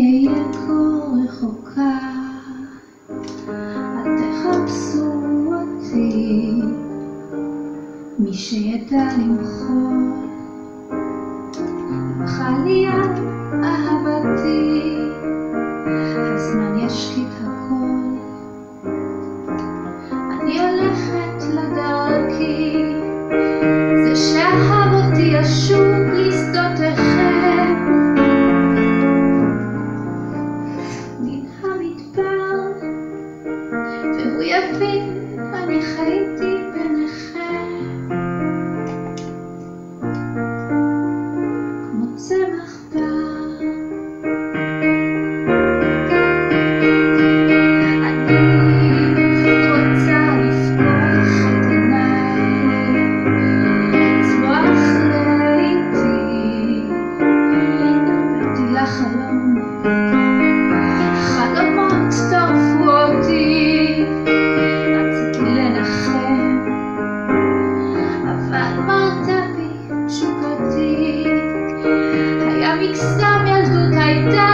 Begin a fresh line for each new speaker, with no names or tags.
אהיה כה רחוקה, אל תחפשו אותי, מי שידע למחול, אם חלילה אהבתי, הזמן ישקיט הכל. אני הולכת לדרכי, חלומות טרפו אותי, רציתי לנחם, אבל מרת בי תשוקתי, היה מקסם ילדות, הייתה